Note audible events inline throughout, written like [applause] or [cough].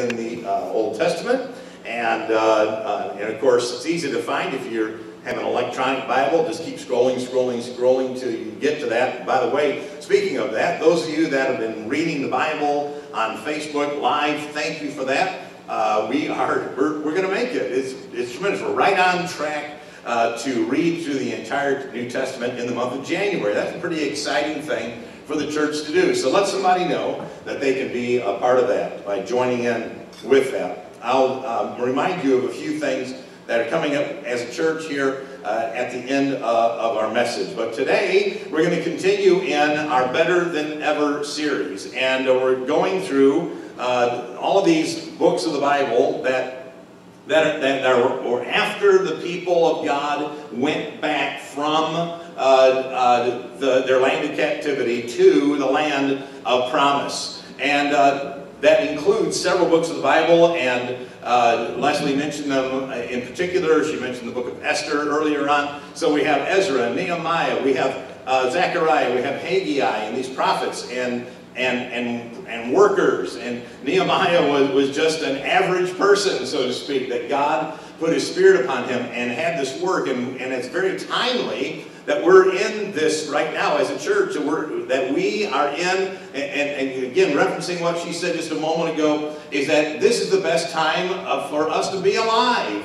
in the uh, Old Testament. And, uh, uh, and of course, it's easy to find if you have an electronic Bible. Just keep scrolling, scrolling, scrolling till you get to that. By the way, speaking of that, those of you that have been reading the Bible on Facebook Live, thank you for that. Uh, we are, we're, we're going to make it. It's, it's tremendous. We're right on track uh, to read through the entire New Testament in the month of January. That's a pretty exciting thing for the church to do. So let somebody know that they can be a part of that by joining in with that. I'll um, remind you of a few things that are coming up as a church here uh, at the end uh, of our message. But today, we're going to continue in our Better Than Ever series. And uh, we're going through uh, all of these books of the Bible that that that are after the people of God went back from the, their land of captivity to the land of promise. And uh, that includes several books of the Bible, and uh, Leslie mentioned them in particular. She mentioned the book of Esther earlier on. So we have Ezra Nehemiah, we have uh, Zechariah, we have Haggai, and these prophets, and and, and, and workers. And Nehemiah was, was just an average person, so to speak, that God put his spirit upon him and had this work. And, and it's very timely that we're in this right now as a church, that, we are in, and, and, again, referencing what she said just a moment ago, is that this is the best time for us to be alive.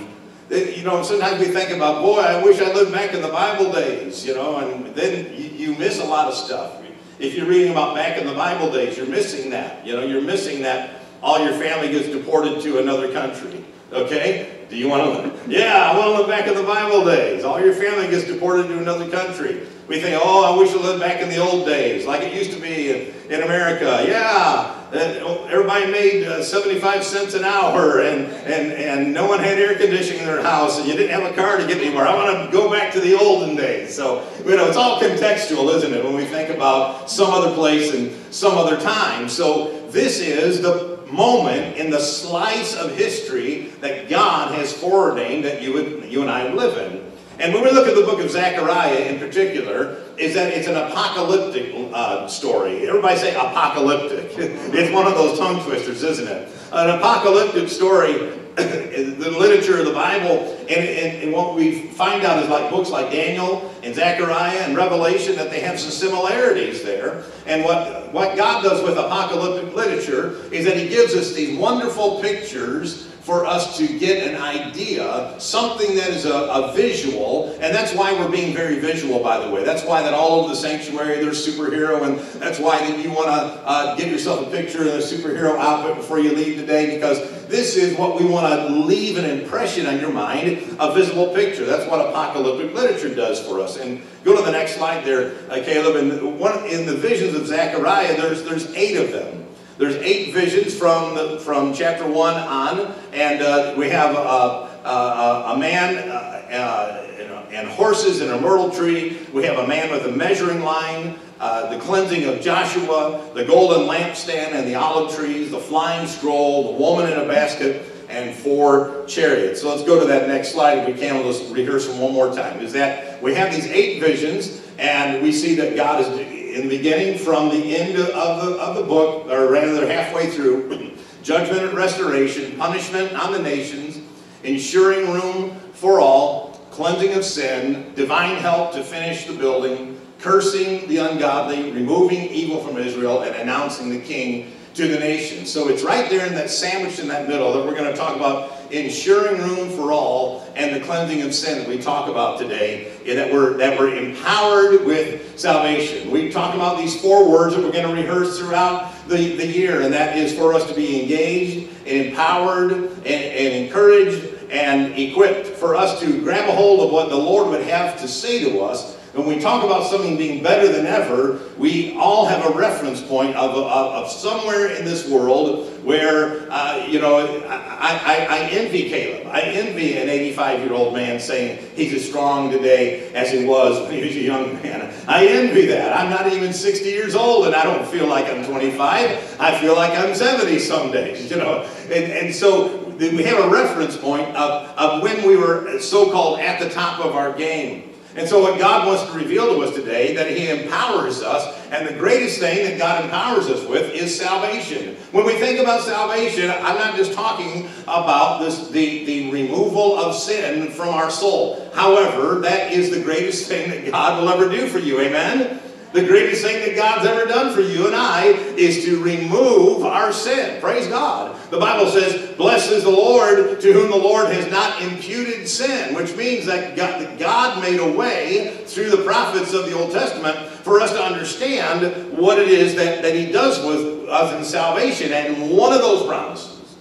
You know, sometimes we think about, boy, I wish I lived back in the Bible days, you know, and then you, you miss a lot of stuff. If you're reading about back in the Bible days, you're missing that. You know, you're missing that all your family gets deported to another country. Okay? Do you want to live? Yeah, I want to live back in the Bible days. All your family gets deported to another country. We think, oh, I wish I lived back in the old days, like it used to be in, in America. Yeah, everybody made uh, 75 cents an hour, and, and, and no one had air conditioning in their house, and you didn't have a car to get anywhere. I want to go back to the olden days. So, you know, it's all contextual, isn't it, when we think about some other place and some other time. So this is the moment in the slice of history that God has foreordained that you, would, you and I live in. And when we look at the book of Zechariah in particular, is that it's an apocalyptic uh, story. Everybody say apocalyptic. [laughs] it's one of those tongue twisters, isn't it? An apocalyptic story, [coughs] the literature of the Bible, and, and, and, what we find out is like books like Daniel and Zechariah and Revelation, that they have some similarities there. And what, what God does with apocalyptic literature is that he gives us these wonderful pictures for us to get an idea, something that is a, a, visual, and that's why we're being very visual, by the way. That's why that all over the sanctuary there's superhero, and that's why that you want to uh, get yourself a picture of a superhero outfit before you leave today, because this is what we want to leave an impression on your mind, a visible picture. That's what apocalyptic literature does for us. And go to the next slide there, uh, Caleb. And one, in the visions of Zechariah, there's, there's eight of them. There's eight visions from, the, from chapter 1 on, and uh, we have a, a, a man uh, uh, and horses and a myrtle tree. We have a man with a measuring line, uh, the cleansing of Joshua, the golden lampstand and the olive trees, the flying scroll, the woman in a basket, and four chariots. So let's go to that next slide if we can. We'll just rehearse them one more time. Is that we have these eight visions, and we see that God is in the beginning from the end of the, of the book, or rather halfway through, [clears throat] judgment and restoration, punishment on the nations, ensuring room for all, cleansing of sin, divine help to finish the building, cursing the ungodly, removing evil from Israel, and announcing the king to the nations. So it's right there in that sandwich in that middle that we're going to talk about ensuring room for all and the cleansing of sin that we talk about today, that we're, that we're empowered with salvation. We talk about these four words that we're going to rehearse throughout the, the year, and that is for us to be engaged and empowered and, and encouraged and equipped for us to grab a hold of what the Lord would have to say to us when we talk about something being better than ever, we all have a reference point of, of, of somewhere in this world where, uh, you know, I, I, I, envy Caleb. I envy an 85-year-old man saying he's as strong today as he was when he was a young man. I envy that. I'm not even 60 years old, and I don't feel like I'm 25. I feel like I'm 70 some days, you know. And, and so we have a reference point of, of when we were so-called at the top of our game. And so what God wants to reveal to us today, that he empowers us, and the greatest thing that God empowers us with is salvation. When we think about salvation, I'm not just talking about this, the, the removal of sin from our soul. However, that is the greatest thing that God will ever do for you. Amen? The greatest thing that God's ever done for you and I is to remove our sin. Praise God. The Bible says, Blessed is the Lord to whom the Lord has not imputed sin, which means that God, made a way through the prophets of the Old Testament for us to understand what it is that, that He does with us in salvation. And one of those promises,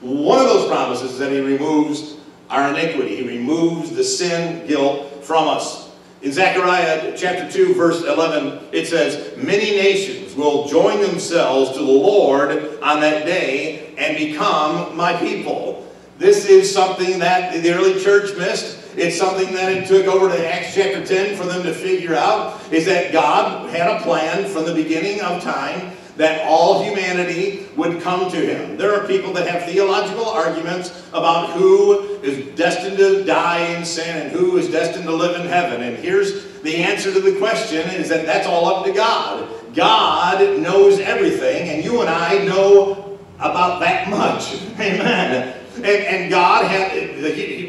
one of those promises is that He removes our iniquity. He removes the sin guilt from us. In Zechariah chapter 2, verse 11, it says, Many nations will join themselves to the Lord on that day and become my people. This is something that the early church missed. It's something that it took over to Acts chapter 10 for them to figure out, is that God had a plan from the beginning of time that all humanity would come to him. There are people that have theological arguments about who is destined to die in sin and who is destined to live in heaven. And here's the answer to the question is that that's all up to God. God knows everything, and you and I know about that much. Amen. And, and God had,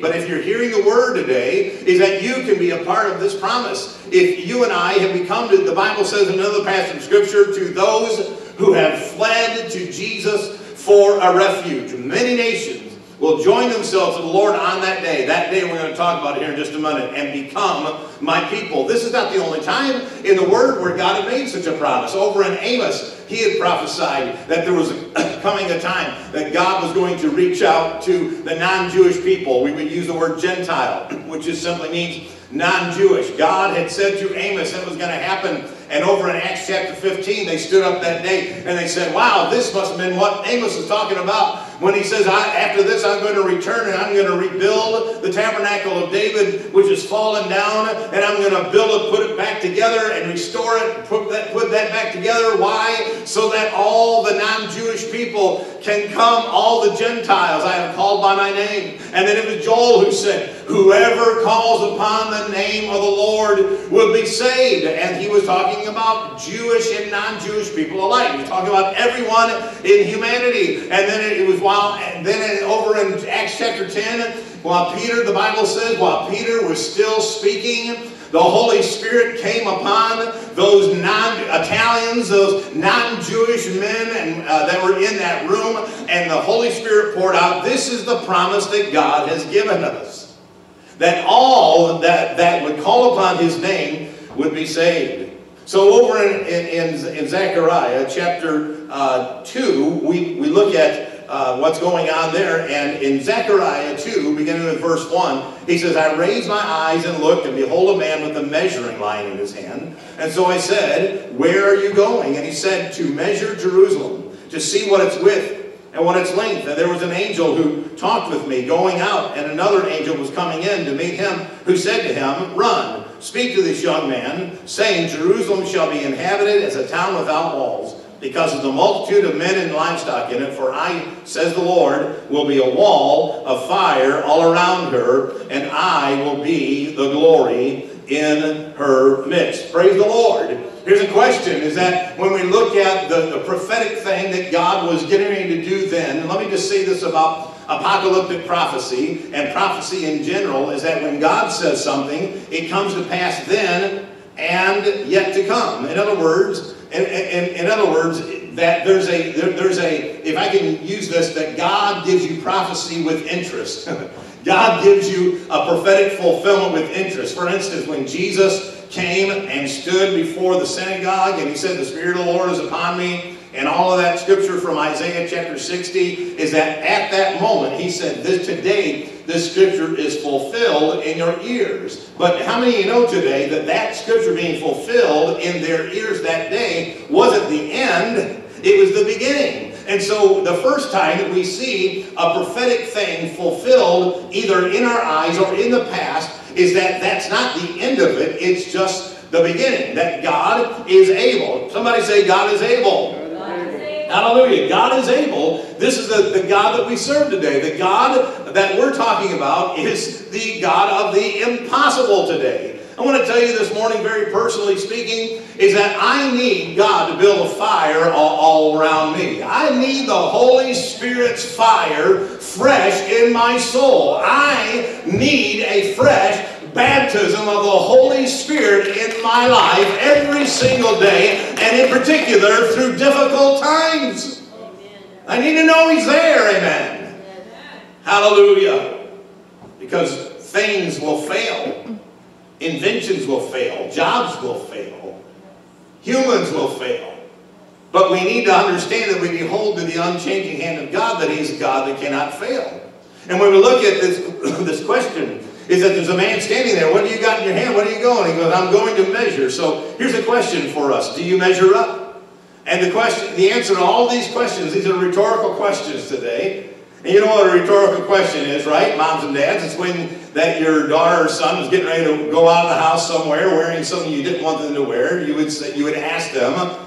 but if you're hearing the word today, is that you can be a part of this promise. If you and I have become, to, the Bible says in another passage of Scripture, to those who have fled to Jesus for a refuge. Many nations will join themselves to the Lord on that day. That day we're going to talk about here in just a minute and become my people. This is not the only time in the Word where God had made such a promise. Over in Amos, he had prophesied that there was a, [coughs] coming a time that God was going to reach out to the non-Jewish people. We would use the word Gentile, [coughs] which just simply means non-Jewish. God had said to Amos it was going to happen and over in Acts chapter 15, they stood up that day and they said, wow, this must have been what Amos was talking about when he says, after this I'm going to return and I'm going to rebuild the tabernacle of David, which has fallen down, and I'm going to build it, put it back together, and restore it, put that, put that back together. Why? So that all the non-Jewish people can come, all the Gentiles I have called by my name. And then it was Joel who said, whoever calls upon the name of the Lord will be saved. And he was talking about Jewish and non-Jewish people alike. He was talking about everyone in humanity. And then it was while, then over in Acts chapter 10, while Peter, the Bible says, while Peter was still speaking, the Holy Spirit came upon those non-Italians, those non-Jewish men and, uh, that were in that room, and the Holy Spirit poured out, this is the promise that God has given us. That all that, that would call upon His name would be saved. So over in, in, in Zechariah chapter uh, 2, we, we look at uh, what's going on there. And in Zechariah 2, beginning with verse 1, he says, I raised my eyes and looked, and behold, a man with a measuring line in his hand. And so I said, Where are you going? And he said, To measure Jerusalem, to see what its width and what its length. And there was an angel who talked with me going out, and another angel was coming in to meet him, who said to him, Run, speak to this young man, saying, Jerusalem shall be inhabited as a town without walls because of the multitude of men and livestock in it. For I, says the Lord, will be a wall of fire all around her, and I will be the glory in her midst. Praise the Lord. Here's a question, is that when we look at the, the prophetic thing that God was getting ready to do then, let me just say this about apocalyptic prophecy and prophecy in general, is that when God says something, it comes to pass then and yet to come. In other words, in, in, other words, that there's a, there, there's a, if I can use this, that God gives you prophecy with interest. [laughs] God gives you a prophetic fulfillment with interest. For instance, when Jesus came and stood before the synagogue and he said, the Spirit of the Lord is upon me, and all of that scripture from Isaiah chapter 60 is that at that moment, he said, this today, this scripture is fulfilled in your ears. But how many of you know today that that scripture being fulfilled in their ears that day wasn't the end, it was the beginning. And so the first time that we see a prophetic thing fulfilled either in our eyes or in the past is that that's not the end of it, it's just the beginning. That God is able. Somebody say God is able. Hallelujah. God is able. This is the, the God that we serve today. The God that we're talking about is the God of the impossible today. I want to tell you this morning, very personally speaking, is that I need God to build a fire all, all around me. I need the Holy Spirit's fire fresh in my soul. I need a fresh baptism of the Holy Spirit in my life every single day, and in particular through difficult times. I need to know He's there, amen. Hallelujah. Because things will fail, inventions will fail, jobs will fail, humans will fail. But we need to understand that we behold to the unchanging hand of God that He's a God that cannot fail. And when we look at this, [coughs] this question, is that there's a man standing there. What do you got in your hand? What are you going? He goes, I'm going to measure. So here's a question for us. Do you measure up? And the question, the answer to all these questions, these are rhetorical questions today. And you know what a rhetorical question is, right? Moms and dads, it's when that your daughter or son is getting ready to go out of the house somewhere wearing something you didn't want them to wear. You would say, you would ask them,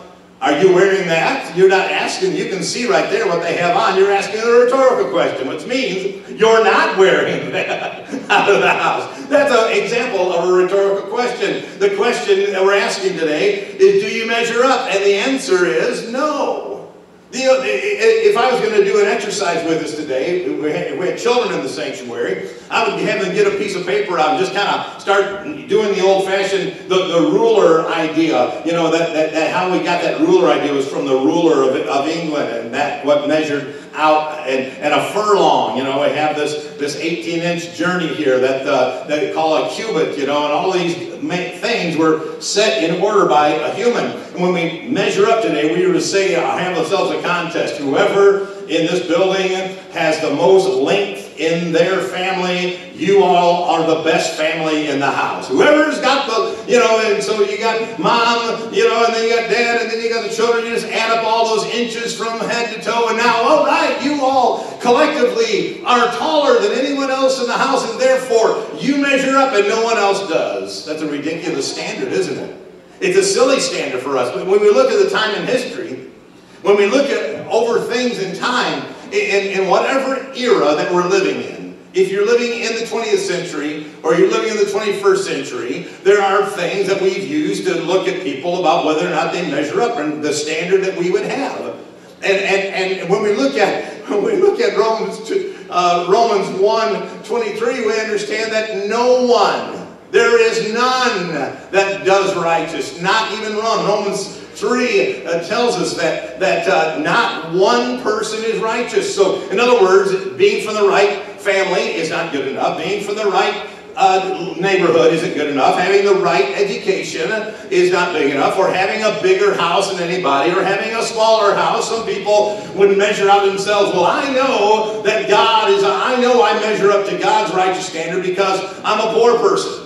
are you wearing that? You're not asking, you can see right there what they have on. You're asking a rhetorical question, which means you're not wearing that [laughs] out of the house. That's an example of a rhetorical question. The question that we're asking today is, do you measure up? And the answer is no. Uh, if I was going to do an exercise with us today, we had, we had children in the sanctuary, I would have them get a piece of paper out and just kind of start doing the old-fashioned, the, the ruler idea. You know, that, that, that how we got that ruler idea was from the ruler of, of England, and that what measured out and, and a furlong. You know, we have this this 18-inch journey here that uh, we call a cubit. You know, and all these things were set in order by a human. And when we measure up today, we were to say, uh, have ourselves a contest. Whoever in this building has the most length in their family, you all are the best family in the house. Whoever's got the, you know, and so you got mom, you know, and then you got dad, and then you got the children. You just add up all those inches from head to toe, and now, all right, you all collectively are taller than anyone else in the house, and therefore you measure up and no one else does. That's a ridiculous standard, isn't it? It's a silly standard for us. But when we look at the time in history, when we look at over things in time, in, in whatever era that we're living in, if you're living in the 20th century or you're living in the 21st century, there are things that we've used to look at people about whether or not they measure up and the standard that we would have. And, and, and when we look at [laughs] when we look at Romans uh, Romans 1 23, we understand that no one, there is none that does righteous, not even one. Romans 3 uh, tells us that, that uh, not one person is righteous. So, in other words, being from the right family is not good enough. Being from the right uh, neighborhood isn't good enough. Having the right education is not big enough. Or having a bigger house than anybody. Or having a smaller house. Some people would measure out themselves. Well, I know that God is, I know I measure up to God's righteous standard because I'm a poor person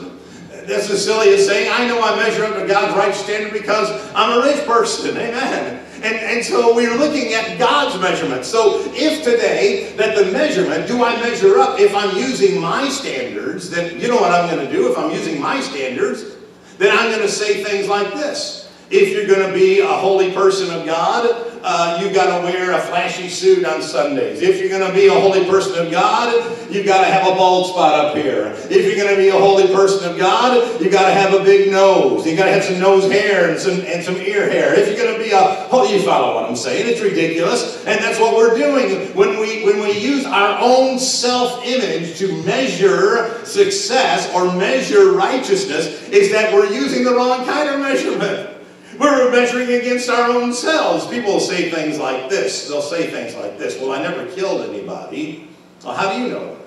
as silly as saying, I know I measure up to God's right standard because I'm a rich person. Amen. And, and so we're looking at God's measurement. So if today that the measurement, do I measure up if I'm using my standards, then you know what I'm going to do if I'm using my standards, then I'm going to say things like this. If you're going to be a holy person of God, uh, you've got to wear a flashy suit on Sundays. If you're going to be a holy person of God, you've got to have a bald spot up here. If you're going to be a holy person of God, you've got to have a big nose. You've got to have some nose hair and some, and some ear hair. If you're going to be a, oh, you follow what I'm saying. It's ridiculous. And that's what we're doing when we, when we use our own self-image to measure success or measure righteousness, is that we're using the wrong kind of measurement. We're measuring against our own selves. People will say things like this. They'll say things like this. Well, I never killed anybody. Well, how do you know that?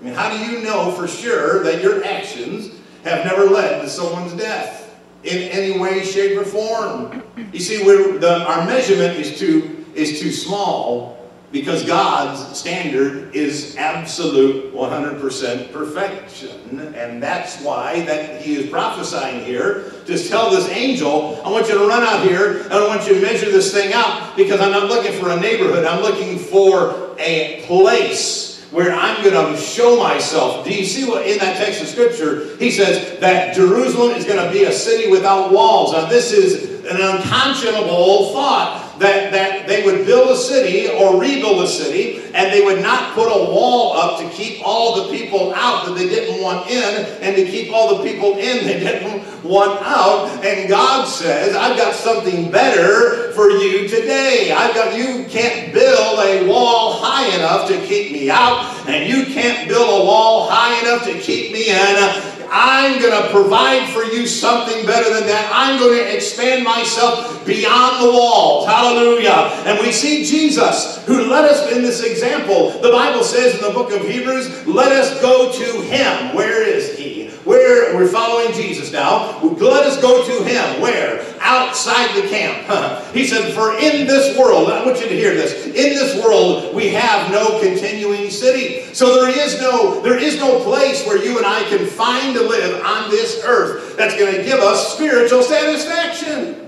I mean, how do you know for sure that your actions have never led to someone's death in any way, shape, or form? You see, the, our measurement is too, is too small because God's standard is absolute 100% perfection. And that's why that he is prophesying here to tell this angel, I want you to run out here and I want you to measure this thing out because I'm not looking for a neighborhood. I'm looking for a place where I'm going to show myself. Do you see what in that text of scripture? He says that Jerusalem is going to be a city without walls. Now this is an unconscionable thought that, that they would build a city or rebuild a city, and they would not put a wall up to keep all the people out that they didn't want in, and to keep all the people in they [laughs] didn't want out. And God says, I've got something better for you today. I've got you can't build a wall high enough to keep me out, and you can't build a wall high enough to keep me in. I'm going to provide for you something better than that. I'm going to expand myself beyond the walls. Hallelujah. And we see Jesus who led us in this example. The Bible says in the book of Hebrews, let us go to him. Where is he? Where we're following Jesus now. Let us go to him. Where? Outside the camp. [laughs] he said, For in this world, I want you to hear this. In this world, we have no continuing city. So there is no, there is no place where you and I can find to live on this earth that's going to give us spiritual satisfaction.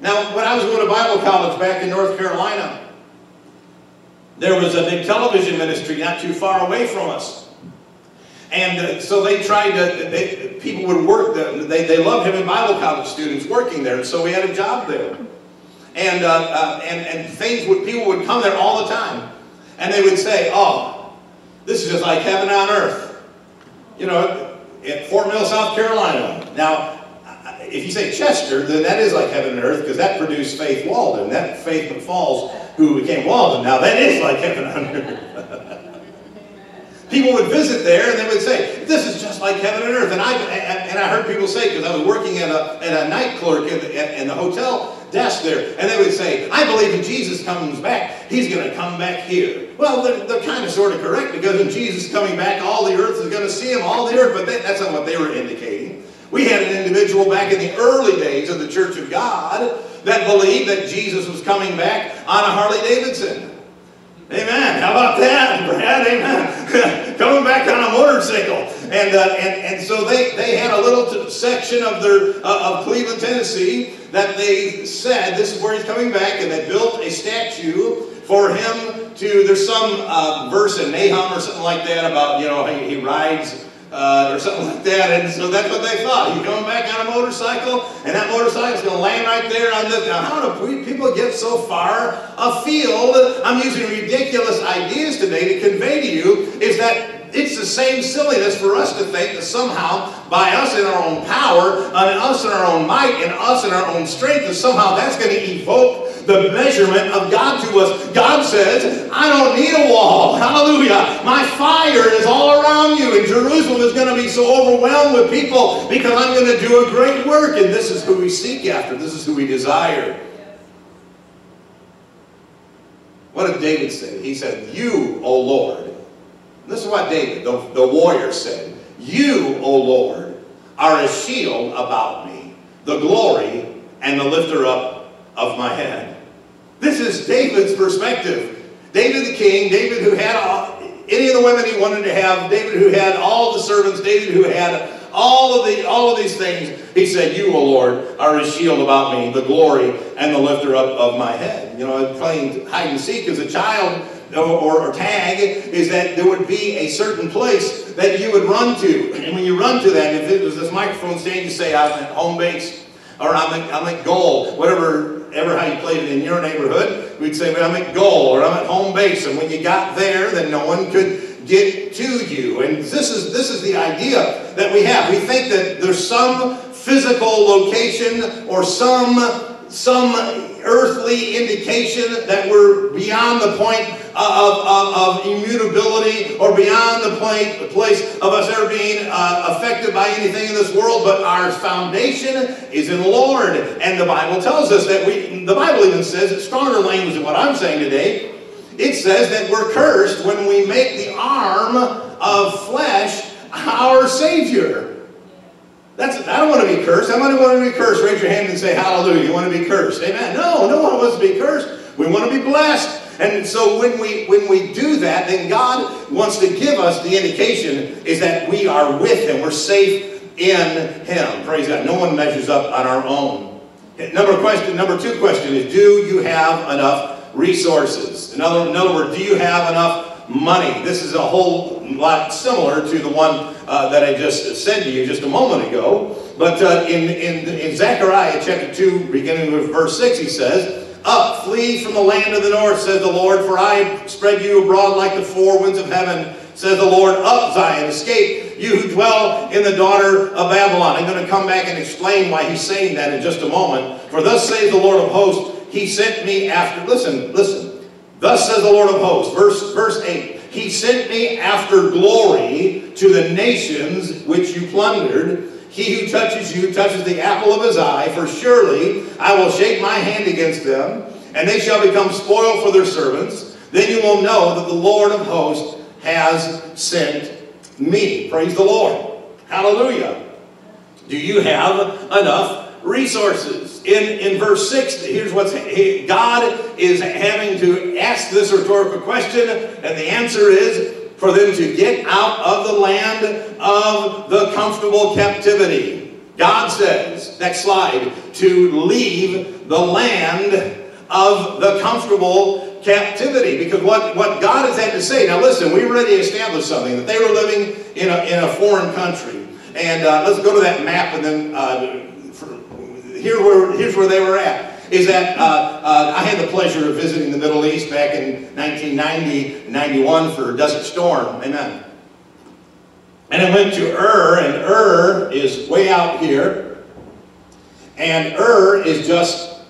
Now, when I was going to Bible college back in North Carolina, there was a big television ministry not too far away from us. And uh, so they tried to, they, people would work, the, they, they loved having Bible college students working there, and so we had a job there. And, uh, uh, and, and things would, people would come there all the time, and they would say, oh, this is just like heaven on earth. You know, at Fort Mill, South Carolina. Now, if you say Chester, then that is like heaven and earth because that produced Faith Walden. That Faith McFalls who became Walden. Now that is like heaven on earth. [laughs] people would visit there and they would say, this is just like heaven and earth. And I, and I heard people say, because I was working at a, at a night clerk in the, in the hotel desk there, and they would say, I believe when Jesus comes back, he's going to come back here. Well, they're, they're kind of sort of correct because when Jesus is coming back, all the earth is going to see him, all the earth, but that's not what they were indicating. We had an individual back in the early days of the Church of God that believed that Jesus was coming back on a Harley Davidson. Amen. How about that, [laughs] Brad? Amen. [laughs] Coming back on a motorcycle. And, uh, and, and so they, they had a little section of their uh, of Cleveland, Tennessee that they said this is where he's coming back, and they built a statue for him to, there's some uh, verse in Nahum or something like that about, you know, he, he rides uh, or something like that. And so that's what they thought. He's coming back on a motorcycle, and that motorcycle is going to land right there on this. Now, how do people get so far afield? I'm using ridiculous ideas today to convey to you is that it's the same silliness for us to think that somehow by us in our own power, and us in our own might, and us in our own strength, that somehow that's going to evoke the measurement of God to us. God says, I don't need a wall. [laughs] Hallelujah. My fire is all around you. And Jerusalem is going to be so overwhelmed with people because I'm going to do a great work. And this is who we seek after. This is who we desire. What did David say? He said, You, O Lord. This is what David, the, the warrior, said. You, O Lord, are a shield about me, the glory and the lifter up of my head. This is David's perspective. David the king, David who had all, any of the women he wanted to have, David who had all the servants, David who had all of the all of these things. He said, "You, O Lord, are a shield about me, the glory and the lifter up of my head." You know, playing hide and seek as a child or, or, tag is that there would be a certain place that you would run to, and when you run to that, if it was this microphone stand, you say, "I'm at home base," or "I'm at, I'm at goal," whatever ever how you played it in your neighborhood, we'd say, well, I'm at goal or I'm at home base. And when you got there, then no one could get to you. And this is, this is the idea that we have. We think that there's some physical location or some some earthly indication that we're beyond the point of, of, of immutability or beyond the, point, the place of us ever being uh, affected by anything in this world, but our foundation is in the Lord. And the Bible tells us that we, the Bible even says, it's stronger language than what I'm saying today, it says that we're cursed when we make the arm of flesh our Savior. That's, I don't want to be cursed. I want to be cursed. Raise your hand and say hallelujah. You want to be cursed. Amen. No, no one wants to be cursed. We want to be blessed. And so when we when we do that, then God wants to give us the indication is that we are with Him. We're safe in Him. Praise God. No one measures up on our own. Number question, number two question is, do you have enough resources? In other, in other words, do you have enough money? This is a whole lot similar to the one uh, that I just said to you just a moment ago. But uh, in, in, in Zechariah chapter 2, beginning with verse 6, he says, Up, flee from the land of the north, says the Lord, for I spread you abroad like the four winds of heaven, says the Lord. Up, Zion, escape, you who dwell in the daughter of Babylon. I'm going to come back and explain why he's saying that in just a moment. For thus says the Lord of hosts, he sent me after, listen, listen. Thus says the Lord of hosts, verse, verse 8. He sent me after glory to the nations which you plundered. He who touches you touches the apple of his eye, for surely I will shake my hand against them, and they shall become spoil for their servants. Then you will know that the Lord of hosts has sent me. Praise the Lord. Hallelujah. Do you have enough resources. In, in verse 6, here's what's God is having to ask this rhetorical question, and the answer is for them to get out of the land of the comfortable captivity. God says, next slide, to leave the land of the comfortable captivity. Because what, what God has had to say, now listen, we already established something, that they were living in a, in a foreign country. And uh, let's go to that map and then uh, here here's where they were at. Is that uh, uh, I had the pleasure of visiting the Middle East back in 1990, 91 for Desert Storm. Amen. And I went to Ur, and Ur is way out here. And Ur is just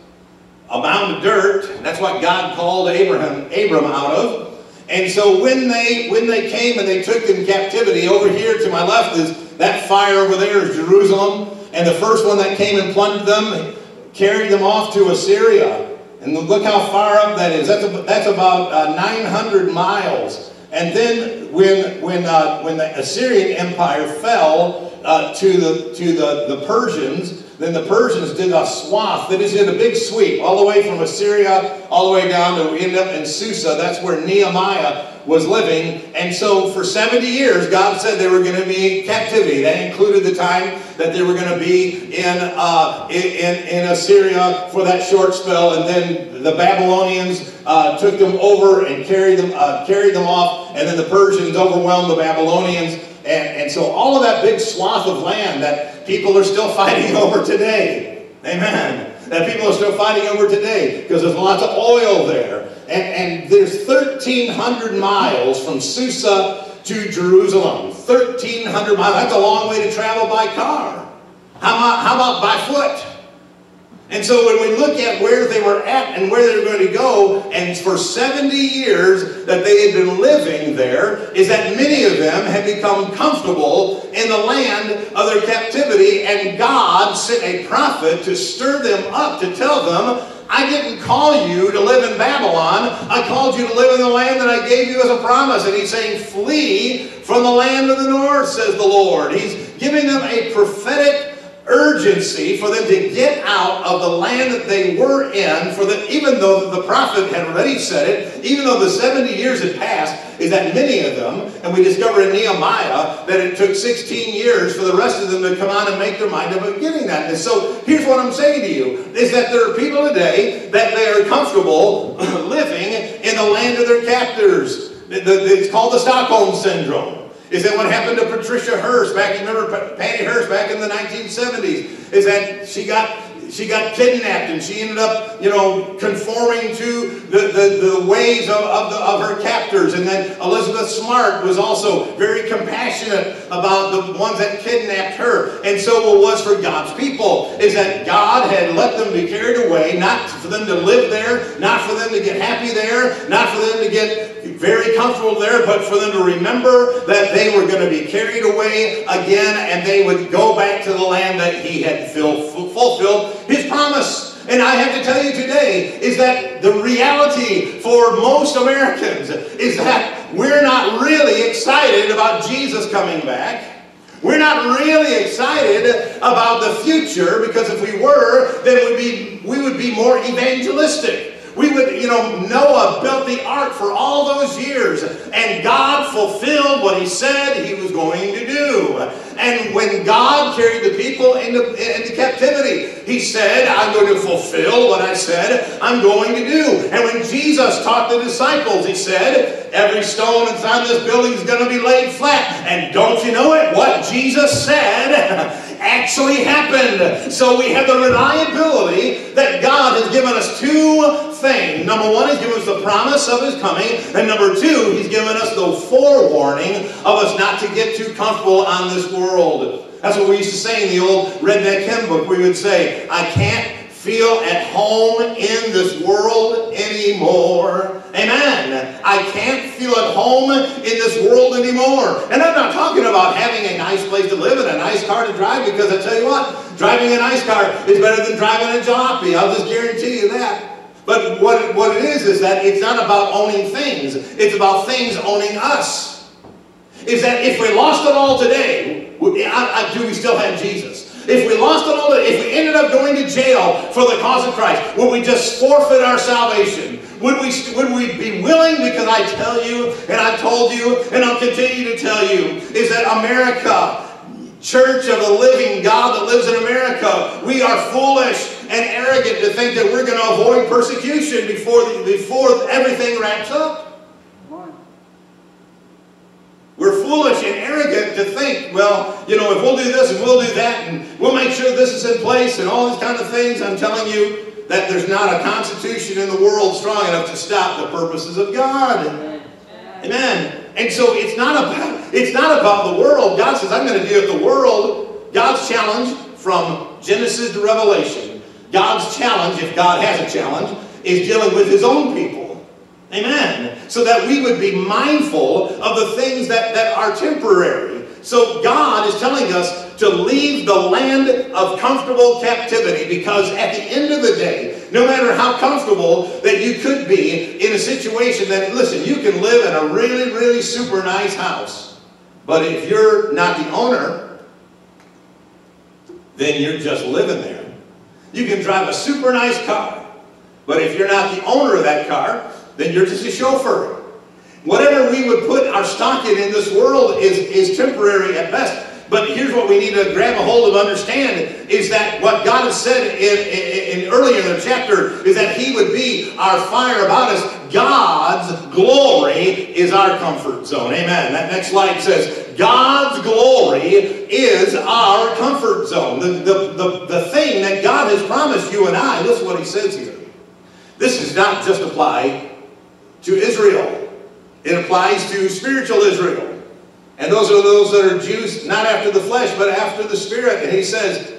a mound of dirt. That's what God called Abraham, Abram out of. And so when they when they came and they took them captivity, over here to my left is that fire over there is Jerusalem. And the first one that came and plundered them carried them off to Assyria. And look how far up that is. That's, a, that's about uh, 900 miles. And then when, when, uh, when the Assyrian Empire fell uh, to, the, to the, the Persians, then the Persians did a swath that is in a big sweep, all the way from Assyria, all the way down to end up in Susa. That's where Nehemiah was living. And so for 70 years, God said they were going to be in captivity. That included the time that they were going to be in, uh, in, in, Assyria for that short spell. And then the Babylonians uh, took them over and carried them, uh, carried them off. And then the Persians overwhelmed the Babylonians. And, and so all of that big swath of land that people are still [laughs] fighting over today. Amen that people are still fighting over today because there's lots of oil there. And, and there's 1,300 miles from Susa to Jerusalem. 1,300 miles. That's a long way to travel by car. How about, how about by foot? And so when we look at where they were at and where they were going to go, and for 70 years that they had been living there, is that many of them had become comfortable in the land of their captivity, and God sent a prophet to stir them up to tell them, I didn't call you to live in Babylon. I called you to live in the land that I gave you as a promise. And he's saying, flee from the land of the north, says the Lord. He's giving them a prophetic urgency for them to get out of the land that they were in, for that even though the prophet had already said it, even though the 70 years had passed, is that many of them, and we discover in Nehemiah that it took 16 years for the rest of them to come out and make their mind up of getting that. And so here's what I'm saying to you, is that there are people today that they are comfortable [clears throat] living in the land of their captors. It's called the Stockholm Syndrome. Is that what happened to Patricia Hearst back, you remember Patty Hearst back in the 1970s? Is that she got she got kidnapped and she ended up, you know, conforming to the, the, the ways of, of, the, of her captors. And then Elizabeth Smart was also very compassionate about the ones that kidnapped her. And so it was for God's people, is that God had let them be carried away, not for them to live there, not for them to get happy there, not for them to get very comfortable there, but for them to remember that they were going to be carried away again and they would go back to the land that he had fulfilled his promise. And I have to tell you today is that the reality for most Americans is that we're not really excited about Jesus coming back. We're not really excited about the future because if we were, then we'd be, we would be more evangelistic. We would, you know, Noah built the ark for all those years, and God fulfilled what he said he was going to do. And when God carried the people into, into captivity, he said, I'm going to fulfill what I said I'm going to do. And when Jesus taught the disciples, he said, every stone inside this building is going to be laid flat. And don't you know it? What Jesus said [laughs] actually happened. So we have the reliability that God has given us two things. Number one, He's given us the promise of His coming. And number two, He's given us the forewarning of us not to get too comfortable on this world. That's what we used to say in the old redneck hymn book. We would say, I can't feel at home in this world anymore. Amen. I can't feel at home in this world anymore. And I'm not talking about having a nice place to live and a nice car to drive because I tell you what, driving a nice car is better than driving a jalopy. I'll just guarantee you that. But what, what it is is that it's not about owning things. It's about things owning us. Is that if we lost it all today, I, I, do we still have Jesus? If we lost it all, if we ended up going to jail for the cause of Christ, would we just forfeit our salvation? Would we, would we be willing? Because I tell you, and I've told you, and I'll continue to tell you, is that America, church of the living God that lives in America, we are foolish and arrogant to think that we're going to avoid persecution before, the, before everything wraps up. We're foolish and arrogant to think, well, you know, if we'll do this and we'll do that and we'll make sure this is in place and all these kind of things, I'm telling you that there's not a constitution in the world strong enough to stop the purposes of God. Amen. And so it's not about it's not about the world. God says, I'm going to deal with the world. God's challenge from Genesis to Revelation. God's challenge, if God has a challenge, is dealing with his own people. Amen. So that we would be mindful of the things that, that are temporary. So God is telling us to leave the land of comfortable captivity because at the end of the day, no matter how comfortable that you could be in a situation that, listen, you can live in a really, really super nice house. But if you're not the owner, then you're just living there. You can drive a super nice car. But if you're not the owner of that car, then you're just a chauffeur. Whatever we would put our stock in in this world is, is temporary at best. But here's what we need to grab a hold of, understand, is that what God has said in, in, in earlier in the chapter is that He would be our fire about us. God's glory is our comfort zone. Amen. That next slide says, God's glory is our comfort zone. The, the, the, the thing that God has promised you and I, listen what He says here. This does not just apply to Israel. It applies to spiritual Israel. And those are those that are Jews, not after the flesh, but after the Spirit. And he says,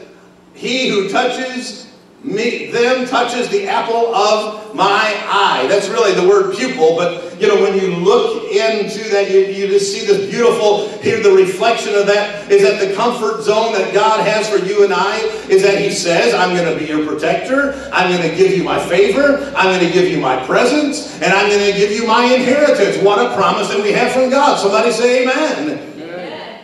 He who touches me, them touches the apple of my eye. That's really the word pupil, but you know, when you look into that, you, you just see this beautiful, here the reflection of that is that the comfort zone that God has for you and I is that He says, I'm going to be your protector, I'm going to give you my favor, I'm going to give you my presence, and I'm going to give you my inheritance. What a promise that we have from God. Somebody say amen.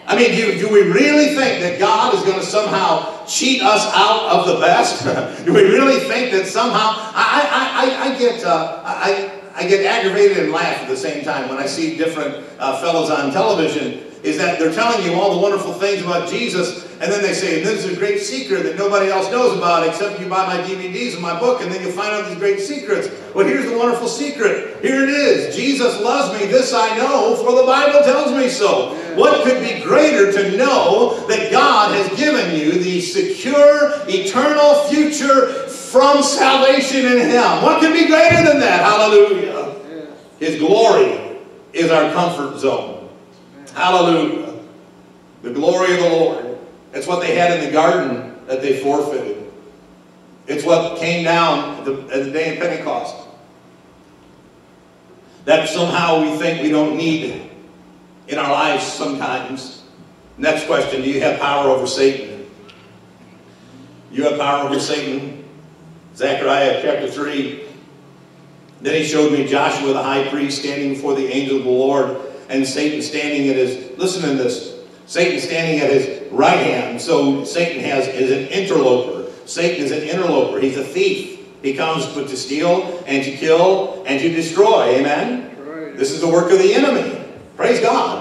I mean, do, do we really think that God is going to somehow cheat us out of the best? [laughs] do we really think that somehow... I, I, I, I get... Uh, I, I get aggravated and laugh at the same time when I see different uh, fellows on television is that they're telling you all the wonderful things about Jesus, and then they say, this is a great secret that nobody else knows about except you buy my DVDs and my book, and then you'll find out these great secrets. Well, here's the wonderful secret. Here it is. Jesus loves me. This I know, for the Bible tells me so. What could be greater to know that God has given you the secure, eternal future from salvation in Him. What could be greater than that? Hallelujah. His glory is our comfort zone. Hallelujah. The glory of the Lord. It's what they had in the garden that they forfeited. It's what came down at the, at the day of Pentecost. That somehow we think we don't need in our lives sometimes. Next question, do you have power over Satan? You have power over Satan? Zechariah chapter 3. Then he showed me Joshua the high priest standing before the angel of the Lord, and Satan standing at his, listen to this, Satan standing at his right hand. So Satan has is an interloper. Satan is an interloper. He's a thief. He comes but to steal and to kill and to destroy. Amen? Right. This is the work of the enemy. Praise God.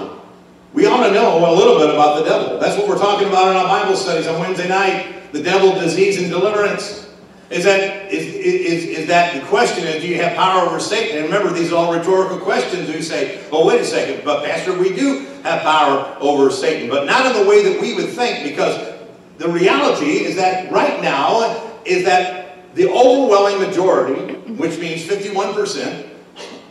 We ought to know a little bit about the devil. That's what we're talking about in our Bible studies on Wednesday night. The devil, disease, and deliverance. Is that, is, is, is that the question is, do you have power over Satan? And remember, these are all rhetorical questions. We say, oh, wait a second, but Pastor, we do have power over Satan, but not in the way that we would think, because the reality is that right now is that the overwhelming majority, which means 51%,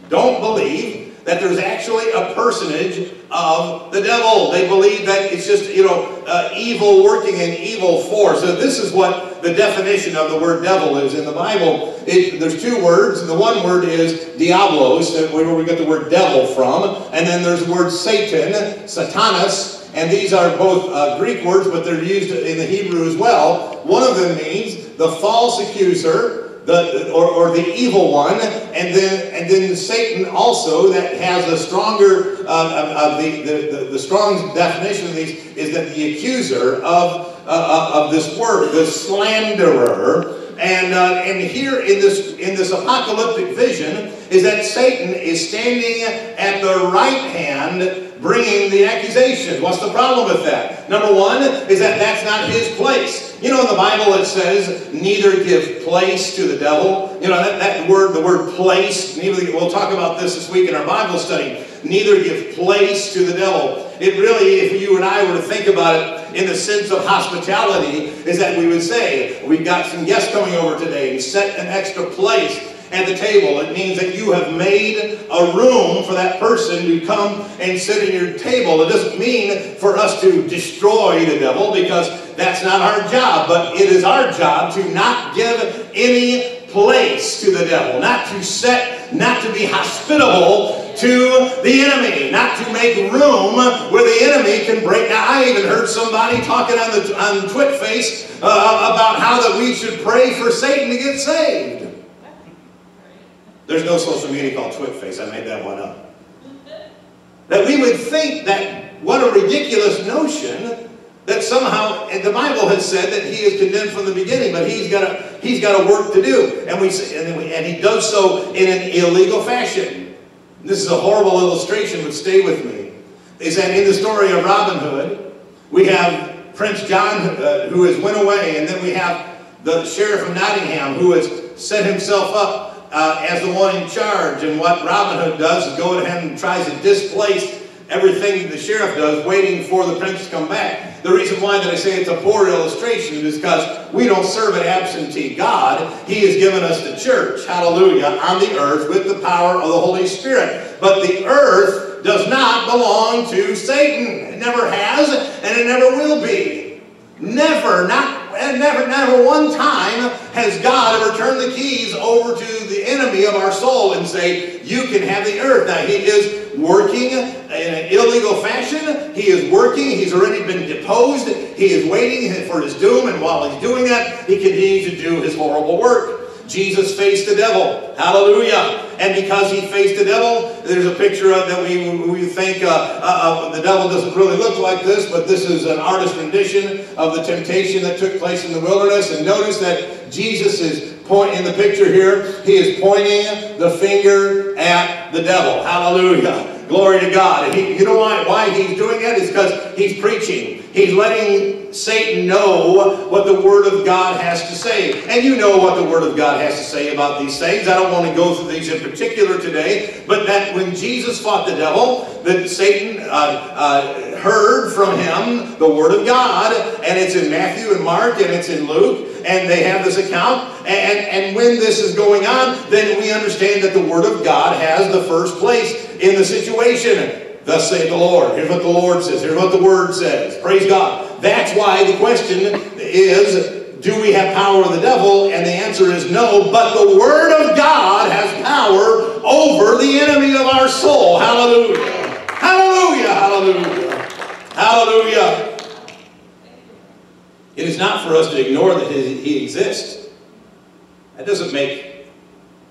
don't believe that there's actually a personage of the devil. They believe that it's just, you know, uh, evil working in evil force. So this is what the definition of the word devil is in the Bible. It, there's two words. The one word is diablos, where we get the word devil from. And then there's the word Satan, satanas, and these are both uh, Greek words, but they're used in the Hebrew as well. One of them means the false accuser, the, or, or the evil one, and then and then Satan also that has a stronger uh, of the, the, the, strong definition of these is that the accuser of uh, of this word, the slanderer. And, uh, and here in this, in this apocalyptic vision is that Satan is standing at the right hand bringing the accusation. What's the problem with that? Number one is that that's not his place. You know, in the Bible it says, neither give place to the devil. You know, that, that word, the word place, we'll talk about this this week in our Bible study. Neither give place to the devil. It really, if you and I were to think about it in the sense of hospitality, is that we would say, we've got some guests coming over today and set an extra place at the table. It means that you have made a room for that person to come and sit at your table. It doesn't mean for us to destroy the devil because that's not our job, but it is our job to not give any place to the devil, not to set, not to be hospitable to the enemy, not to make room where the enemy can break. Now, I even heard somebody talking on the on TwitFace uh, about how that we should pray for Satan to get saved. There's no social media called TwitFace. I made that one up. That we would think that what a ridiculous notion that somehow and the Bible has said that he is condemned from the beginning, but he's got he's got a work to do, and we and, we, and he does so in an illegal fashion. This is a horrible illustration, but stay with me. Is that in the story of Robin Hood, we have Prince John uh, who has went away, and then we have the sheriff of Nottingham who has set himself up uh, as the one in charge. And what Robin Hood does is go ahead and tries to displace everything the sheriff does, waiting for the prince to come back. The reason why that I say it's a poor illustration is because we don't serve an absentee God. He has given us the church, hallelujah, on the earth with the power of the Holy Spirit. But the earth does not belong to Satan. It never has, and it never will be. Never, not and never, never one time has God ever turned the keys over to the enemy of our soul and say, you can have the earth. Now, he is working in an illegal fashion. He is working. He's already been deposed. He is waiting for his doom. And while he's doing that, he continues to do his horrible work. Jesus faced the devil. Hallelujah. And because he faced the devil, there's a picture of that we, we think uh, uh, the devil doesn't really look like this, but this is an artist rendition of the temptation that took place in the wilderness. And notice that Jesus is pointing in the picture here, he is pointing the finger at the devil. Hallelujah. Glory to God. He, you know why, why he's doing it is because he's preaching. He's letting Satan know what the Word of God has to say. And you know what the Word of God has to say about these things. I don't want to go through these in particular today, but that when Jesus fought the devil, that Satan uh, uh, heard from him the Word of God, and it's in Matthew and Mark, and it's in Luke, and they have this account. And, and when this is going on, then we understand that the Word of God has the first place in the situation. Thus saith the Lord. Here's what the Lord says. Here's what the Word says. Praise God. That's why the question is, do we have power of the devil? And the answer is no, but the Word of God has power over the enemy of our soul. Hallelujah. Hallelujah. Hallelujah. Hallelujah. It is not for us to ignore that he exists. That doesn't make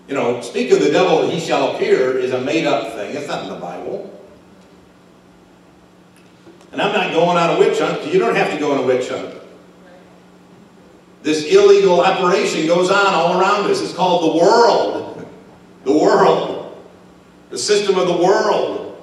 you know, speak of the devil, he shall appear is a made up thing. It's not in the Bible. And I'm not going on a witch hunt. You don't have to go on a witch hunt. This illegal operation goes on all around us. It's called the world. The world. The system of the world.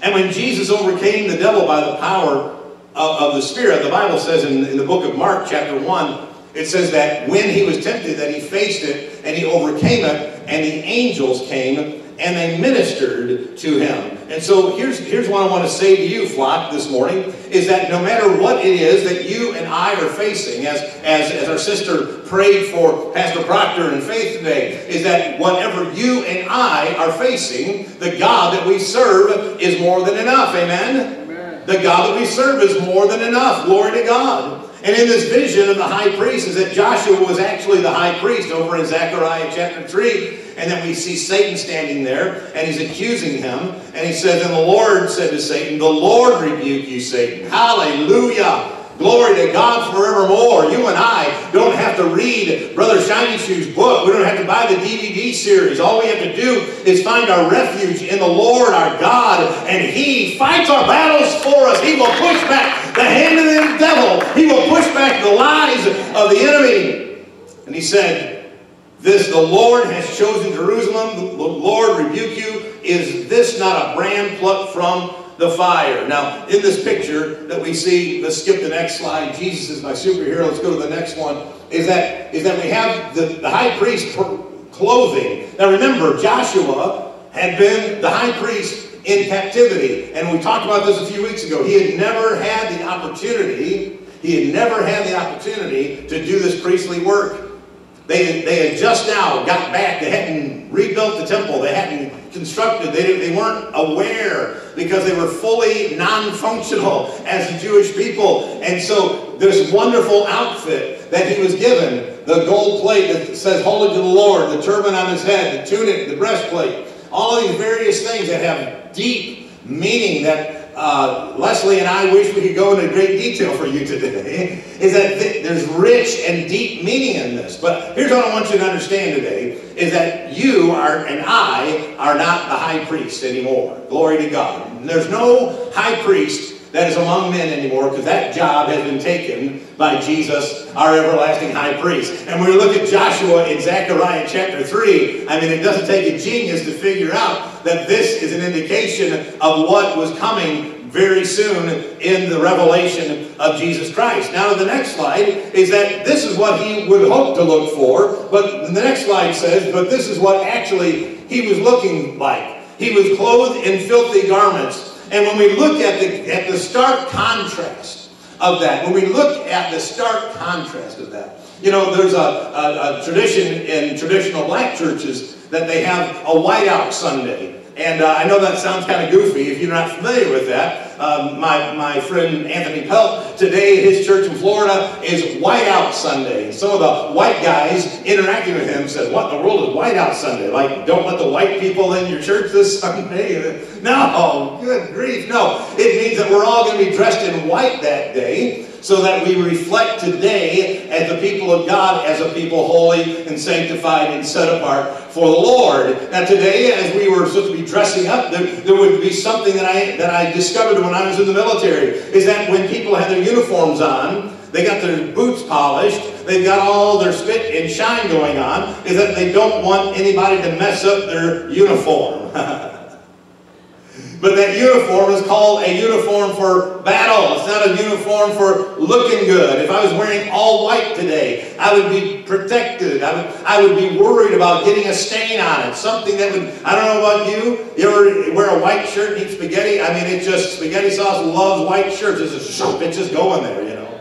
And when Jesus overcame the devil by the power of, of the Spirit, the Bible says in, in the book of Mark, chapter 1, it says that when he was tempted, that he faced it and he overcame it, and the angels came and they ministered to him. And so here's, here's what I want to say to you, flock, this morning, is that no matter what it is that you and I are facing, as, as, as our sister prayed for Pastor Proctor and Faith today, is that whatever you and I are facing, the God that we serve is more than enough. Amen? The God that we serve is more than enough. Glory to God. And in this vision of the high priest is that Joshua was actually the high priest over in Zechariah chapter 3. And then we see Satan standing there and he's accusing him. And he says, And the Lord said to Satan, The Lord rebuke you, Satan. Hallelujah. Glory to God forevermore. You and I don't have to read Brother Shiny Shoes' book. We don't have to buy the DVD series. All we have to do is find our refuge in the Lord our God, and He fights our battles for us. He will push back the hand of the devil. He will push back the lies of the enemy. And He said, This the Lord has chosen Jerusalem. The Lord rebuke you. Is this not a brand plucked from the fire. Now, in this picture that we see, let's skip the next slide. Jesus is my superhero. Let's go to the next one. Is that, is that we have the, the high priest clothing. Now remember, Joshua had been the high priest in captivity. And we talked about this a few weeks ago. He had never had the opportunity, he had never had the opportunity to do this priestly work. They, they had just now got back. They hadn't rebuilt the temple. They hadn't constructed. They, they weren't aware because they were fully non-functional [laughs] as the Jewish people. And so this wonderful outfit that he was given, the gold plate that says holy to the Lord, the turban on his head, the tunic, the breastplate, all these various things that have deep meaning that uh, Leslie and I wish we could go into great detail for you today, [laughs] is that th there's rich and deep meaning in this. But here's what I want you to understand today, is that you are and I are not the high priest anymore. Glory to God. There's no high priest that is among men anymore because that job has been taken by Jesus, our everlasting high priest. And when we look at Joshua in Zechariah chapter 3, I mean, it doesn't take a genius to figure out that this is an indication of what was coming very soon in the revelation of Jesus Christ. Now, the next slide is that this is what he would hope to look for, but the next slide says, but this is what actually he was looking like. He was clothed in filthy garments and when we look at the, at the stark contrast of that, when we look at the stark contrast of that, you know, there's a, a, a tradition in traditional black churches that they have a whiteout Sunday. And uh, I know that sounds kind of goofy if you're not familiar with that. Um, my, my friend Anthony Pelt, today his church in Florida is Whiteout Sunday. And some of the white guys interacting with him said, what in the world is Whiteout Sunday? Like, don't let the white people in your church this [laughs] Sunday? No, good grief. No, it means that we're all going to be dressed in white that day so that we reflect today as the people of God, as a people holy and sanctified and set apart for the Lord. Now today, as we were supposed to be dressing up, there, there would be something that I, that I discovered when I was in the military, is that when people had their uniforms on, they got their boots polished, they've got all their spit and shine going on, is that they don't want anybody to mess up their uniform. [laughs] But that uniform is called a uniform for battle. It's not a uniform for looking good. If I was wearing all white today, I would be protected. I would, I would be worried about getting a stain on it. Something that would, I don't know about you. You ever wear a white shirt and eat spaghetti? I mean, it just, spaghetti sauce loves white shirts. It's just, it's just going there, you know.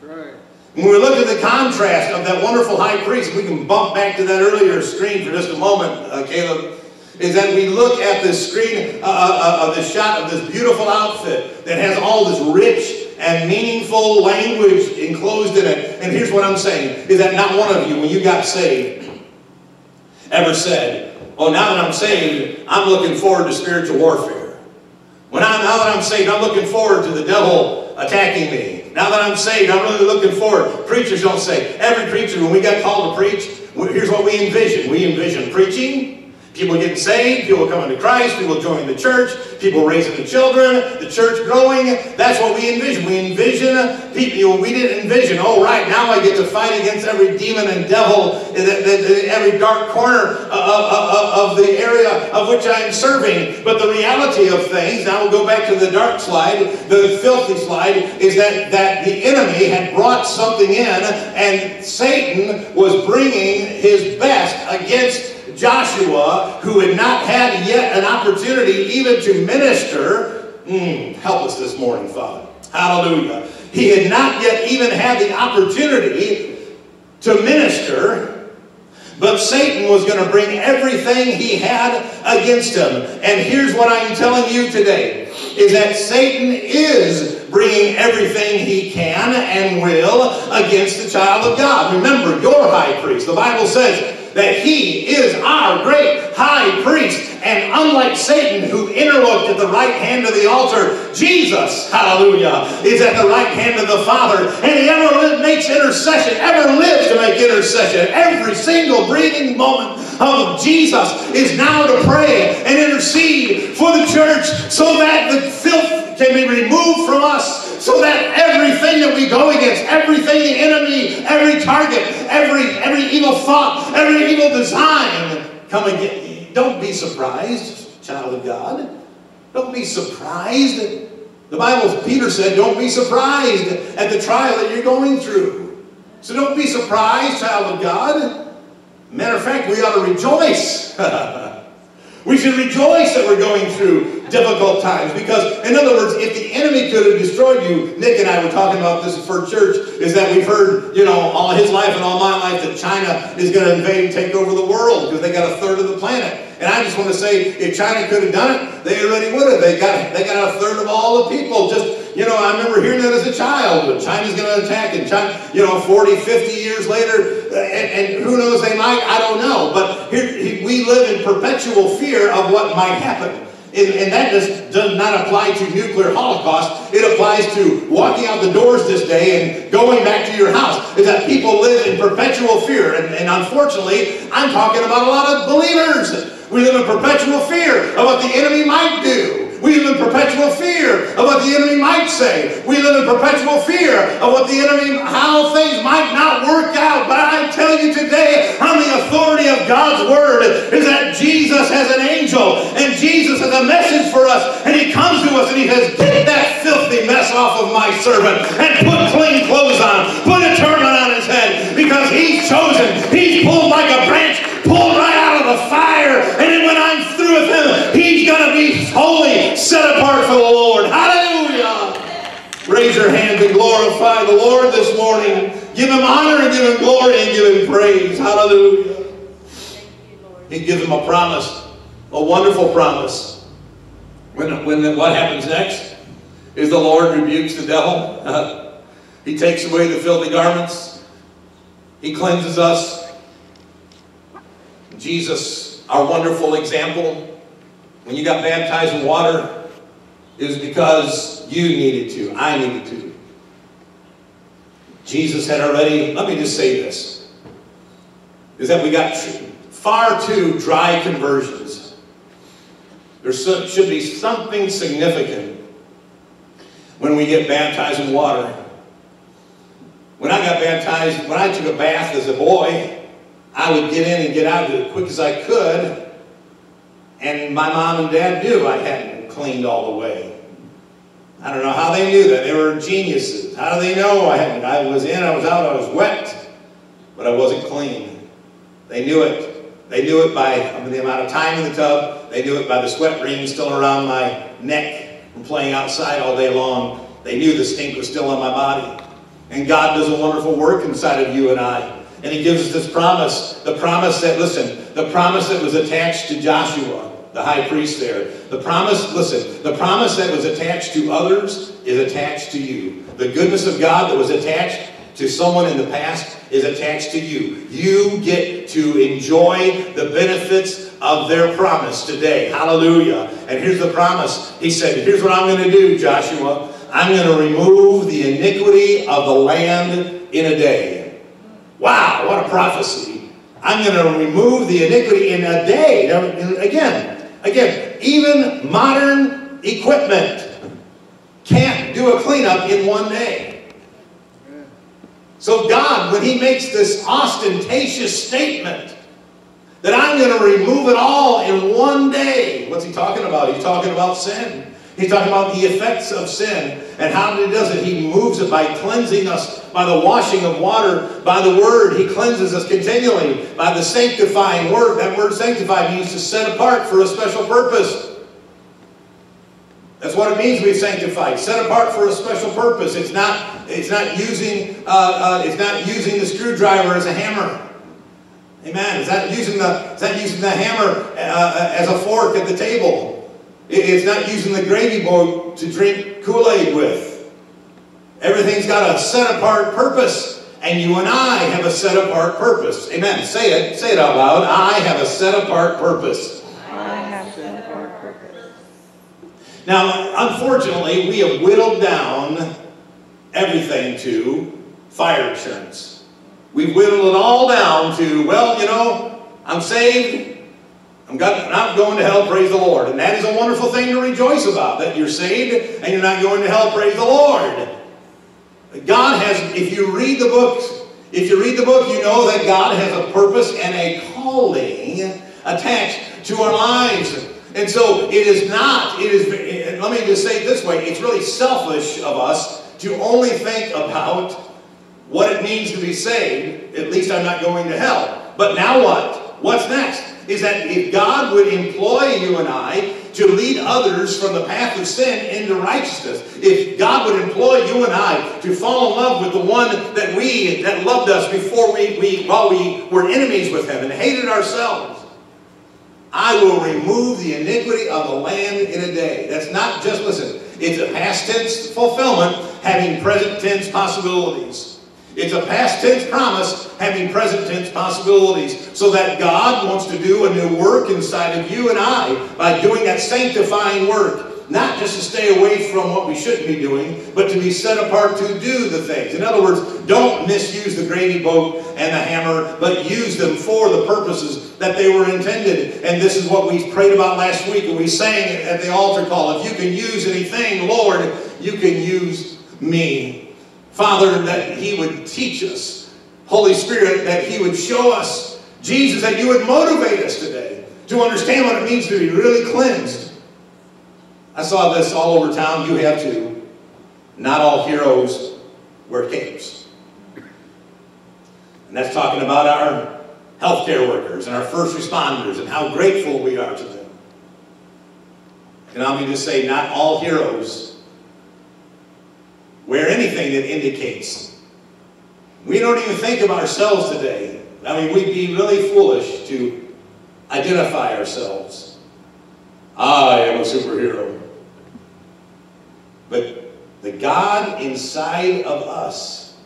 Right. When we look at the contrast of that wonderful high priest, we can bump back to that earlier screen for just a moment, uh, Caleb is that we look at the screen uh, uh, uh, of the shot of this beautiful outfit that has all this rich and meaningful language enclosed in it. And here's what I'm saying, is that not one of you, when you got saved, ever said, oh, now that I'm saved, I'm looking forward to spiritual warfare. When I, now that I'm saved, I'm looking forward to the devil attacking me. Now that I'm saved, I'm really looking forward. Preachers don't say. Every preacher, when we got called to preach, here's what we envision. We envision preaching, People getting saved, people coming to Christ, people joining the church, people raising the children, the church growing. That's what we envision. We envision people, we didn't envision, oh right, now I get to fight against every demon and devil in, every dark corner of, of, of the area of which I am serving. But the reality of things, now we'll go back to the dark slide, the filthy slide, is that, that the enemy had brought something in and Satan was bringing his best against Joshua, who had not had yet an opportunity even to minister, mm, help us this morning, Father. Hallelujah. He had not yet even had the opportunity to minister, but Satan was going to bring everything he had against him. And here's what I'm telling you today, is that Satan is bringing everything he can and will against the child of God. Remember, your high priest. The Bible says that he is our great high priest. And unlike Satan, who interlooked at the right hand of the altar, Jesus, hallelujah, is at the right hand of the Father. And he ever makes intercession, ever lives to make intercession. Every single breathing moment of Jesus is now to pray and intercede for the church so that the filth can be removed from us so that everything that we go against, everything the enemy, every target, every, every evil thought, every evil design come against. Don't be surprised, child of God. Don't be surprised. The Bible, Peter said, don't be surprised at the trial that you're going through. So don't be surprised, child of God. Matter of fact, we ought to rejoice. [laughs] We should rejoice that we're going through difficult times because, in other words, if the enemy could have destroyed you, Nick and I were talking about this for church, is that we've heard, you know, all his life and all my life that China is going to invade and take over the world because they got a third of the planet. And I just want to say, if China could have done it, they already would have. They got, they got a third of all the people just you know, I remember hearing that as a child. China's going to attack, and China, you know, 40, 50 years later, uh, and, and who knows, they might, I don't know. But here, we live in perpetual fear of what might happen. And, and, that just does not apply to nuclear holocaust. It applies to walking out the doors this day and going back to your house. Is that people live in perpetual fear. And, and unfortunately, I'm talking about a lot of believers. We live in perpetual fear of what the enemy might do. We live in perpetual fear of what the enemy might say. We live in perpetual fear of what the enemy, how things might not work out. But I tell you today, on the authority of God's word, is that Jesus has an angel and Jesus has a message for us. And he comes to us and he says, Get that filthy mess off of my servant and put clean clothes on. Put a turban on his head because he's chosen. He's pulled like a Lord. Hallelujah. Raise your hands and glorify the Lord this morning. Give him honor and give him glory and give him praise. Hallelujah. He gives him a promise, a wonderful promise. When, when what happens next is the Lord rebukes the devil. [laughs] He takes away the filthy garments. He cleanses us. Jesus, our wonderful example, when you got baptized in water, it was because you needed to, I needed to. Jesus had already, let me just say this, is that we got far too dry conversions. There should be something significant when we get baptized in water. When I got baptized, when I took a bath as a boy, I would get in and get out as quick as I could. And my mom and dad knew I hadn't cleaned all the way. I don't know how they knew that. They were geniuses. How do they know I hadn't? I was in, I was out, I was wet, but I wasn't clean. They knew it. They knew it by the amount of time in the tub. They knew it by the sweat rings still around my neck from playing outside all day long. They knew the stink was still on my body. And God does a wonderful work inside of you and I. And he gives us this promise. The promise that, listen, the promise that was attached to Joshua, the high priest there. The promise, listen, the promise that was attached to others is attached to you. The goodness of God that was attached to someone in the past is attached to you. You get to enjoy the benefits of their promise today. Hallelujah. And here's the promise. He said, Here's what I'm going to do, Joshua. I'm going to remove the iniquity of the land in a day. Wow, what a prophecy. I'm going to remove the iniquity in a day. Again, again, even modern equipment can't do a cleanup in one day. So God, when he makes this ostentatious statement that I'm going to remove it all in one day, what's he talking about? He's talking about sin. He's talking about the effects of sin and how he does it. He moves it by cleansing us by the washing of water, by the word. He cleanses us continually by the sanctifying word. That word sanctify means to set apart for a special purpose. That's what it means to be sanctified, set apart for a special purpose. It's not, it's not using, uh, uh, it's not using the screwdriver as a hammer. Amen. It's not using the, it's not using the hammer uh, uh as a fork at the table. It's not using the gravy bowl to drink Kool-Aid with. Everything's got a set apart purpose. And you and I have a set apart purpose. Amen. Say it. Say it out loud. I have a set apart purpose. I have a set apart purpose. Now, unfortunately, we have whittled down everything to fire insurance. We've whittled it all down to, well, you know, I'm saved. I'm not going to hell, praise the Lord. And that is a wonderful thing to rejoice about, that you're saved and you're not going to hell, praise the Lord. God has, if you read the book, if you read the book, you know that God has a purpose and a calling attached to our lives. And so it is not, it is, let me just say it this way, it's really selfish of us to only think about what it means to be saved. At least I'm not going to hell. But now what? What's next? Is that if God would employ you and I to lead others from the path of sin into righteousness, if God would employ you and I to fall in love with the one that we that loved us before we, we while we were enemies with him and hated ourselves, I will remove the iniquity of the land in a day. That's not just listen, it's a past tense fulfillment having present tense possibilities. It's a past tense promise having present tense possibilities. So that God wants to do a new work inside of you and I by doing that sanctifying work. Not just to stay away from what we shouldn't be doing, but to be set apart to do the things. In other words, don't misuse the gravy boat and the hammer, but use them for the purposes that they were intended. And this is what we prayed about last week, and we sang at the altar call. If you can use anything, Lord, you can use me. Father, that He would teach us. Holy Spirit, that He would show us. Jesus, that you would motivate us today to understand what it means to be really cleansed. I saw this all over town. You have too. Not all heroes wear capes. And that's talking about our healthcare workers and our first responders and how grateful we are to them. And I'm going to say, not all heroes wear anything that indicates. We don't even think of ourselves today. I mean, we'd be really foolish to identify ourselves. I am a superhero. But the God inside of us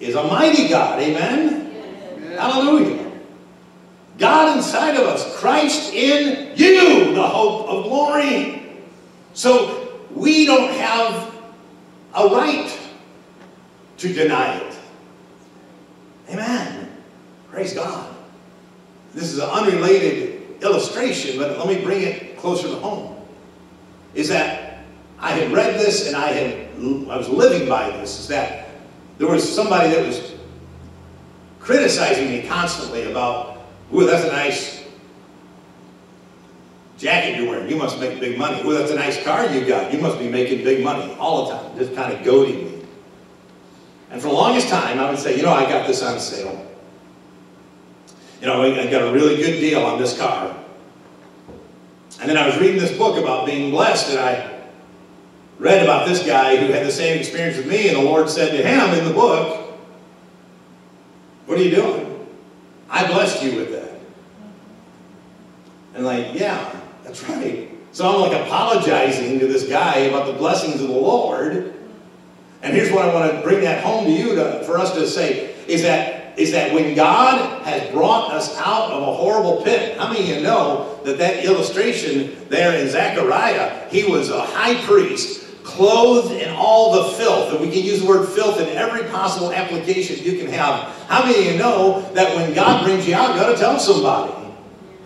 is a mighty God. Amen? Yes. Hallelujah. God inside of us, Christ in you, the hope of glory. So we don't have a right to deny it. Amen. Praise God. This is an unrelated illustration, but let me bring it closer to home. Is that I had read this and I had I was living by this, is that there was somebody that was criticizing me constantly about, ooh, that's a nice jacket you're wearing. You must make big money. Well, that's a nice car you got. You must be making big money all the time. Just kind of goading me. And for the longest time, I would say, you know, I got this on sale. You know, I got a really good deal on this car. And then I was reading this book about being blessed, and I read about this guy who had the same experience with me, and the Lord said to him in the book, What are you doing? I blessed you with that. And like, yeah, that's right. So I'm like apologizing to this guy about the blessings of the Lord. And here's what I want to bring that home to you to, for us to say is that is that when God has brought us out of a horrible pit, how many of you know that that illustration there in Zechariah, he was a high priest clothed in all the filth, and we can use the word filth in every possible application you can have. How many of you know that when God brings you out, you got to tell somebody?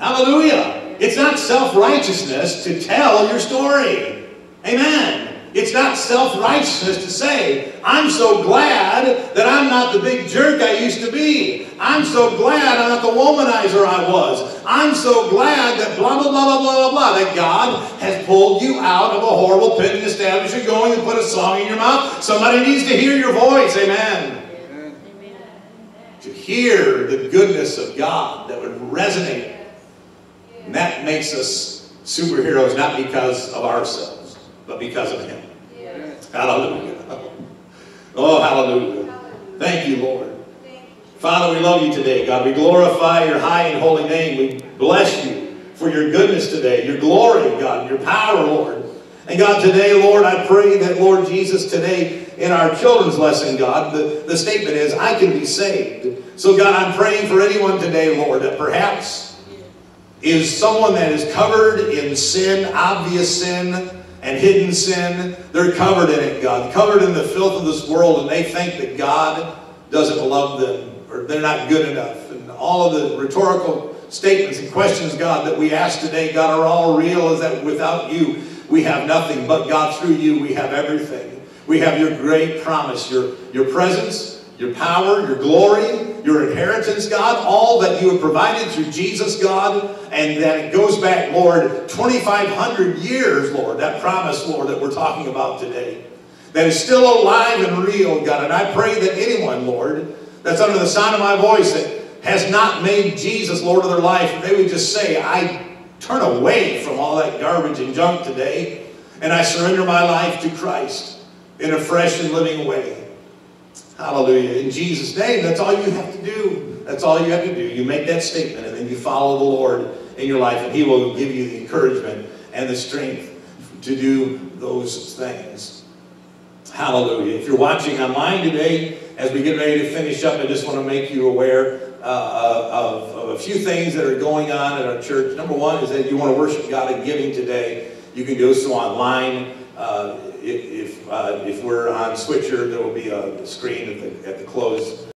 Hallelujah. It's not self-righteousness to tell your story. Amen. It's not self-righteousness to say, I'm so glad that I'm not the big jerk I used to be. I'm so glad I'm not the womanizer I was. I'm so glad that blah, blah, blah, blah, blah, blah, blah, that God has pulled you out of a horrible pit and established you going and put a song in your mouth. Somebody needs to hear your voice. Amen. To hear the goodness of God that would resonate. And that makes us superheroes not because of ourselves, but because of Him. Hallelujah. Oh, hallelujah. Thank you, Lord. Father, we love you today, God. We glorify your high and holy name. We bless you for your goodness today, your glory, God, your power, Lord. And God, today, Lord, I pray that, Lord Jesus, today in our children's lesson, God, the, the statement is, I can be saved. So, God, I'm praying for anyone today, Lord, that perhaps is someone that is covered in sin, obvious sin, and hidden sin. They're covered in it, God, covered in the filth of this world, and they think that God doesn't love them or they're not good enough. And all of the rhetorical statements and questions, God, that we ask today, God, are all real, is that without you, we have nothing, but God, through you, we have everything. We have your great promise, your, your presence, your power, your glory, your inheritance, God, all that you have provided through Jesus, God, and that it goes back, Lord, 2,500 years, Lord, that promise, Lord, that we're talking about today, that is still alive and real, God. And I pray that anyone, Lord, that's under the sound of my voice that has not made Jesus Lord of their life, they would just say, I turn away from all that garbage and junk today, and I surrender my life to Christ in a fresh and living way. Hallelujah. In Jesus' name, that's all you have to do. That's all you have to do. You make that statement, and then you follow the Lord in your life, and He will give you the encouragement and the strength to do those things. Hallelujah. If you're watching online today, as we get ready to finish up, I just want to make you aware uh, of, of, a few things that are going on at our church. Number one is that you want to worship God in giving today. You can do so online. Uh, if, if, uh, if we're on Switcher, there will be a screen at the, at the close